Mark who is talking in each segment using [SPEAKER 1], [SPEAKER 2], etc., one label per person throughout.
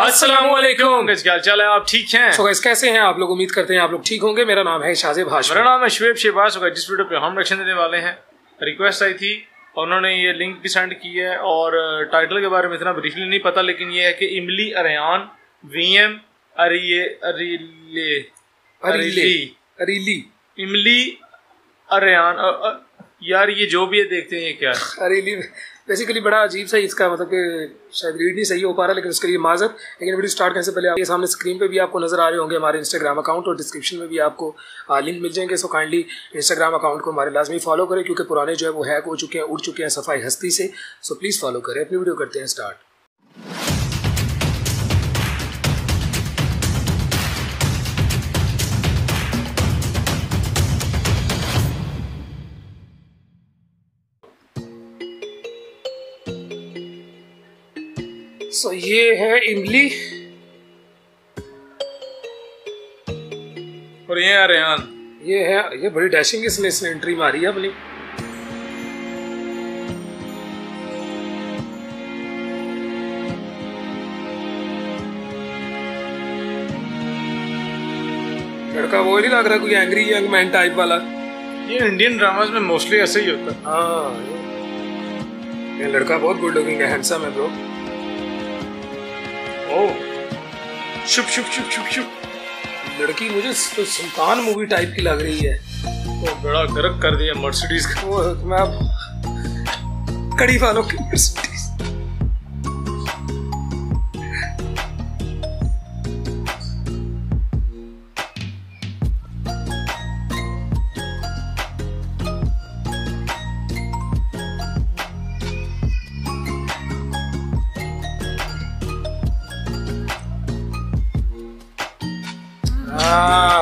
[SPEAKER 1] असलकुम क्या चाल है? आप ठीक हैं?
[SPEAKER 2] सो गाइस कैसे हैं आप लोग? उम्मीद करते हैं आप लोग ठीक होंगे। मेरा नाम है शाजिब हाशमी।
[SPEAKER 1] मेरा नाम है शुएब शहबाज होगा जिस वीडियो पे हम रिएक्शन देने वाले हैं। रिक्वेस्ट आई थी और उन्होंने ये लिंक भी सेंड की है और टाइटल के बारे में इतना ब्रीफली नहीं पता लेकिन ये है कि इमली अरियान वी एम अरिये अरिले
[SPEAKER 2] अरीली अरीली।
[SPEAKER 1] इमली अरियान अ- अ- यार ये जो भी है देखते हैं ये क्या
[SPEAKER 2] अरीली। बेसिकली बड़ा अजीब सा इसका मतलब कि शायद रीड नहीं सही हो पा रहा, लेकिन उसके लिए माजर। लेकिन वीडियो स्टार्ट करने से पहले आपके सामने स्क्रीन पे भी आपको नज़र आ रहे होंगे हमारे इंस्टाग्राम अकाउंट और डिस्क्रिप्शन में भी आपको लिंक मिल जाएँगे। सो काइंडली इंस्टाग्राम अकाउंट को हमारे लाजमी फॉलो करें, क्योंकि पुराने जो है वो हैक हो चुके हैं, उड़ चुके हैं सफ़ाई हस्ती से। सो प्लीज़ फॉलो करें। अपनी वीडियो करते हैं स्टार्ट सो ये है इमली।
[SPEAKER 1] और ये अरियान
[SPEAKER 2] ये है ये बड़ी डैशिंग इसने इसने एंट्री मारी है अपनी। लड़का वो नहीं लग रहा कोई एंग्री यंग मैन टाइप वाला।
[SPEAKER 1] ये इंडियन ड्रामाज में मोस्टली ऐसे ही होता है।
[SPEAKER 2] हाँ ये लड़का बहुत गुड लुकिंग है हैंडसम है ब्रो
[SPEAKER 1] ओह। शुभ शुभ शुभ शुभ शुभ।
[SPEAKER 2] लड़की मुझे तो सुल्तान मूवी टाइप की लग रही है।
[SPEAKER 1] वो बड़ा गर्क कर दिया मर्सिडीज का।
[SPEAKER 2] वो मैं कड़ी वालों की Mercedes।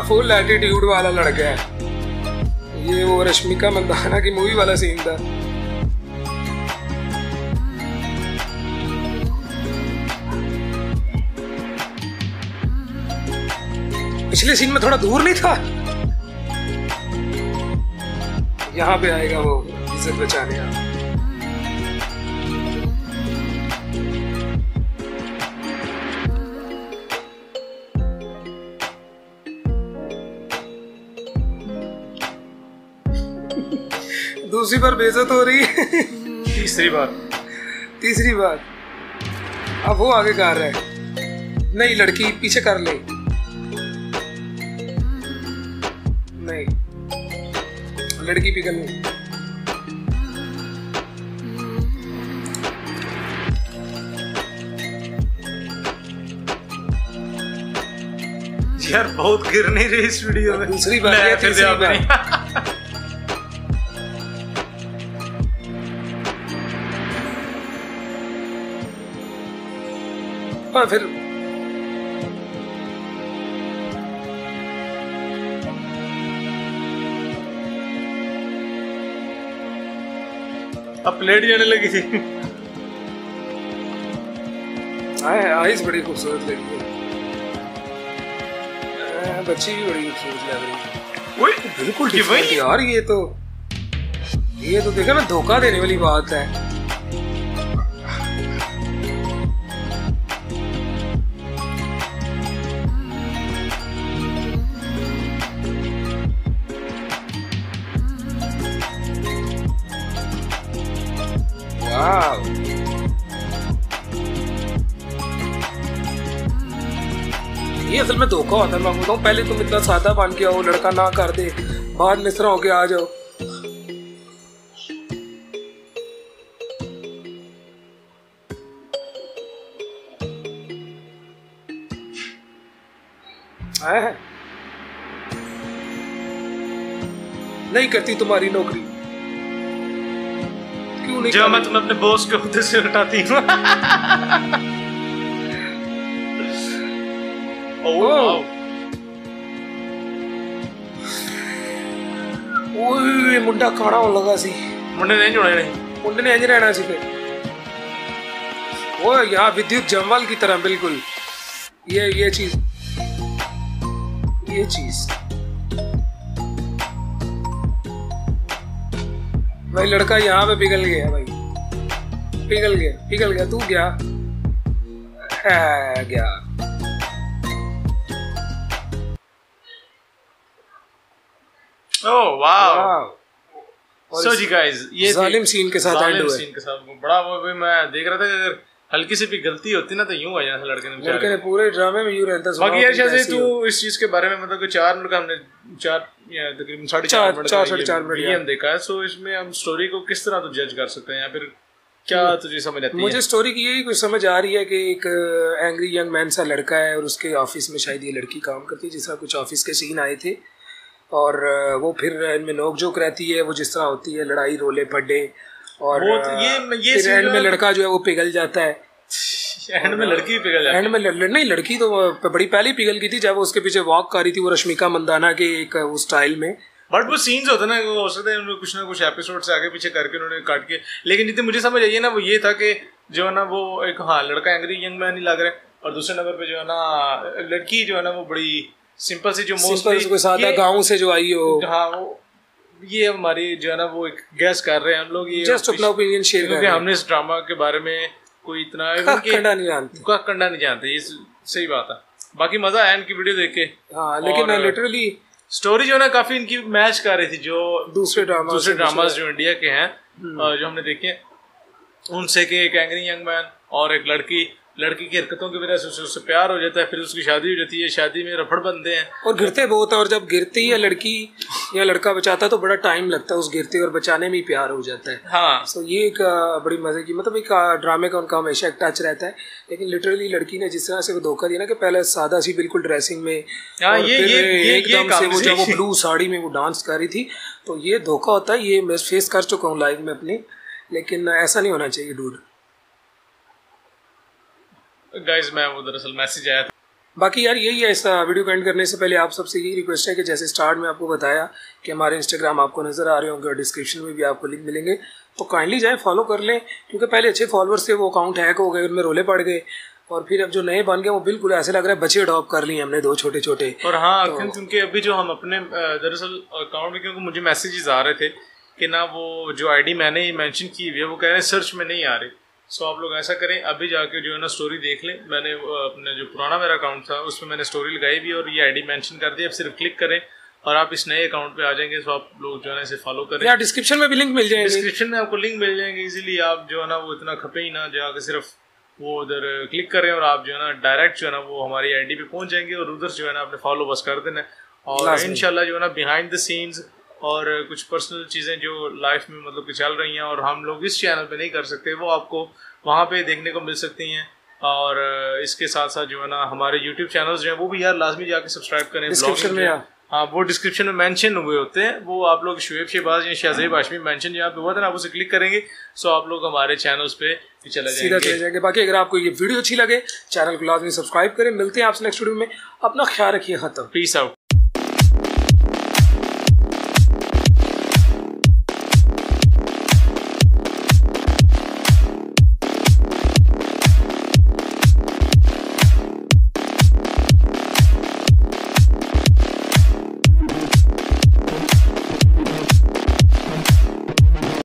[SPEAKER 2] फुल एटीट्यूड वाला लड़का है। ये वो रश्मिका मंदाना की मूवी वाला सीन था। पिछले सीन में थोड़ा दूर नहीं था? यहाँ पे आएगा वो इज़्ज़त बचाने आप दूसरी बार बेजत हो रही है।
[SPEAKER 1] तीसरी बार।
[SPEAKER 2] तीसरी बार। अब वो आगे कर रहा है। नहीं लड़की पीछे कर ले। नहीं। लड़की पिघल नहीं
[SPEAKER 1] यार बहुत गिर नहीं रही इस वीडियो में।
[SPEAKER 2] दूसरी बार। तीसरी
[SPEAKER 1] से
[SPEAKER 2] और फिर
[SPEAKER 1] अब प्लेट जाने लगी थी।
[SPEAKER 2] आए आइस बड़ी खूबसूरत लगी है। बच्ची भी बड़ी खूबसूरत लग रही है।
[SPEAKER 1] ओए
[SPEAKER 2] बिल्कुल
[SPEAKER 1] वही?
[SPEAKER 2] यार ये तो ये तो देखा ना धोखा देने वाली बात है। वाव ये असल में धोखा होता है, मैं बोलता हूँ, पहले तुम इतना सादा बन के आओ, लड़का ना कर दे, बाद में तरह होके आ जाओ। है? नहीं करती तुम्हारी नौकरी। क्यों नहीं जब
[SPEAKER 1] मैं तुम अपने बॉस के होते से हटाती हूँ। oh, oh.
[SPEAKER 2] ओए मुंडा खाना होने लगा सी।
[SPEAKER 1] मुंडे ने जोड़ा नहीं
[SPEAKER 2] मुंडे ने इंज रहना सी फिर। ओए यहाँ विद्युत जमवाल की तरह बिल्कुल। ये ये चीज़। ये चीज़। भाई लड़का यहाँ पे पिघल गया भाई। पिघल गया पिघल गया तू गया। गया
[SPEAKER 1] ओह वाह सो जी गाइस ये
[SPEAKER 2] जालिम सीन के साथ एंड हुआ
[SPEAKER 1] सीन के साथ। बड़ा वो भी मैं देख रहा था अगर हल्की सी भी गलती होती ना तो यूँ हो था लड़के ने
[SPEAKER 2] लड़के ने पूरे ड्रामे में यूँ रहता
[SPEAKER 1] बाकी यार शायद तू इस चीज़ के बारे में मतलब कि चार का हमने चार तकरीबन साढ़े
[SPEAKER 2] चार-
[SPEAKER 1] चार मिनट
[SPEAKER 2] चार,
[SPEAKER 1] का
[SPEAKER 2] साढ़े चार मिनट,
[SPEAKER 1] वीडियो हम देखा है। सो इसमें हम स्टोरी को किस तरह तो जज कर सकते हैं? या फिर क्या तुझे समझ आती
[SPEAKER 2] मुझे
[SPEAKER 1] है?
[SPEAKER 2] स्टोरी की यही कुछ समझ आ रही है कि एक एंग्री यंग मैन सा लड़का है और उसके ऑफ़िस में शायद ये लड़की काम करती है जिसका कुछ ऑफ़िस के सीन आए थे। और वो फिर इनमें नोक झोंक रहती है वो जिस तरह होती है लड़ाई रोले पड्डे और
[SPEAKER 1] तो ये- ये
[SPEAKER 2] फिर एंड में लड़का जो है वो पिघल जाता है।
[SPEAKER 1] एंड में लड़की पिघल जाती
[SPEAKER 2] एंड में लड़- नहीं लड़की तो बड़ी पहले पिघल गई थी जब वो उसके पीछे वॉक कर रही थी वो रश्मिका मंदाना के एक उस स्टाइल में।
[SPEAKER 1] बट वो सीन्स होते ना हो सकता है कुछ ना कुछ एपिसोड से आगे पीछे करके उन्होंने काट के लेकिन जितनी मुझे समझ आई है ना वो ये था कि जो है ना वो एक हाँ लड़का एंग्री यंग मैन ही लग रहा है और दूसरे नंबर पे जो है ना लड़की जो है ना वो बड़ी सिंपल सी जो
[SPEAKER 2] सादा
[SPEAKER 1] मोस्टली
[SPEAKER 2] गाँव से जो आई हो।
[SPEAKER 1] हाँ वो ये हमारी जो है ना वो एक गैस कर रहे हैं हम लोग ये
[SPEAKER 2] जस्ट अपना ओपिनियन शेयर
[SPEAKER 1] क्योंकि हमने इस ड्रामा के बारे में कोई इतना
[SPEAKER 2] कंडा नहीं जानते।
[SPEAKER 1] कंडा नहीं जानते ये सही बात है। बाकी मज़ा आया इनकी वीडियो देख के।
[SPEAKER 2] हाँ लेकिन लिटरली
[SPEAKER 1] स्टोरी जो है ना काफ़ी इनकी मैच कर रही थी जो
[SPEAKER 2] दूसरे ड्रामा
[SPEAKER 1] दूसरे ड्रामास जो इंडिया के हैं अ, जो हमने देखे हैं, उनसे के एक एंग्री यंग मैन और एक लड़की लड़की की हरकतों की वजह से उससे उससे प्यार हो जाता है फिर उसकी शादी हो जाती है शादी में रफड़ बनते हैं।
[SPEAKER 2] और गिरते बहुत है और जब गिरती है लड़की या लड़का बचाता है तो बड़ा टाइम लगता है उस गिरते और बचाने में ही प्यार हो जाता है।
[SPEAKER 1] हाँ।
[SPEAKER 2] सो ये एक बड़ी मज़े की मतलब एक ड्रामे का उनका हमेशा एक टच रहता है। लेकिन लिटरली लड़की ने जिस तरह से वो धोखा दिया ना कि पहले सादा सी बिल्कुल ड्रेसिंग में
[SPEAKER 1] हाँ,
[SPEAKER 2] एकदम से वो जब वो ब्लू साड़ी में वो डांस कर रही थी तो ये धोखा होता है ये मैं फेस कर चुका हूँ लाइफ में अपनी। लेकिन ऐसा नहीं होना चाहिए डूड
[SPEAKER 1] गाइस मैं वो दरअसल मैसेज आया था।
[SPEAKER 2] बाकी यार यही है इस वीडियो को एंड करने से पहले आप सबसे यही रिक्वेस्ट है कि जैसे स्टार्ट में आपको बताया कि हमारे इंस्टाग्राम आपको नज़र आ रहे होंगे और डिस्क्रिप्शन में भी आपको लिंक मिलेंगे तो काइंडली जाए फॉलो कर लें क्योंकि पहले अच्छे फॉलोअर्स थे वो अकाउंट हैक हो गए उनमें रोले पड़ गए और फिर अब जो नए बन गए वो बिल्कुल ऐसे लग रहा है बच्चे अडॉप्ट कर लिए हमने दो छोटे छोटे
[SPEAKER 1] और हाँ क्यों- क्योंकि अभी जो हम अपने दरअसल अकाउंट में क्योंकि मुझे मैसेजेस आ रहे थे कि ना वो जो आईडी मैंने मेंशन की हुई है वो कह रहे हैं सर्च में नहीं आ रही। सो आप लोग ऐसा करें अभी जाके जो है ना स्टोरी देख लें। मैंने अपने जो पुराना मेरा अकाउंट था उसमें मैंने स्टोरी लगाई भी और ये आईडी मेंशन कर दी। अब सिर्फ़ क्लिक करें और आप इस नए अकाउंट पे आ जाएँगे। तो आप लोग जो है ना इसे फॉलो करें।
[SPEAKER 2] या डिस्क्रिप्शन में भी लिंक मिल जाएँगे।
[SPEAKER 1] डिस्क्रिप्शन में आपको लिंक मिल जाएँगे इजीली आप जो है ना वो इतना खपे ही ना जाके सिर्फ़ वो उधर क्लिक करें और आप जो है ना डायरेक्ट जो है ना वो हमारी आईडी पे पहुँच जाएँगे और उधर जो है ना आपने फॉलो बस कर देना और। इंशाल्लाह जो है ना बिहाइंड द सीन्स और कुछ पर्सनल चीज़ें जो लाइफ में मतलब कि चल रही हैं और हम लोग इस चैनल पे नहीं कर सकते वो आपको वहाँ पे देखने को मिल सकती हैं। और इसके साथ साथ जो है ना हमारे यूट्यूब चैनल्स जो हैं वो भी यार लाजमी जाके सब्सक्राइब करें Vlogging
[SPEAKER 2] में,
[SPEAKER 1] हाँ।
[SPEAKER 2] हाँ
[SPEAKER 1] वो डिस्क्रिप्शन में मेंशन हुए होते हैं। वो आप लोग शुएब शहबाज या शाहजेब हाशमी मेंशन जहाँ पे हुआ था ना आप उसे क्लिक करेंगे सो आप लोग हमारे चैनल्स पे भी चले
[SPEAKER 2] सीधा चले जाएँगे। बाकी अगर आपको ये वीडियो अच्छी लगे चैनल को लाजमी सब्सक्राइब करें। मिलते हैं आपसे नेक्स्ट वीडियो में। अपना ख्याल रखिए खत्म
[SPEAKER 1] पीस आउट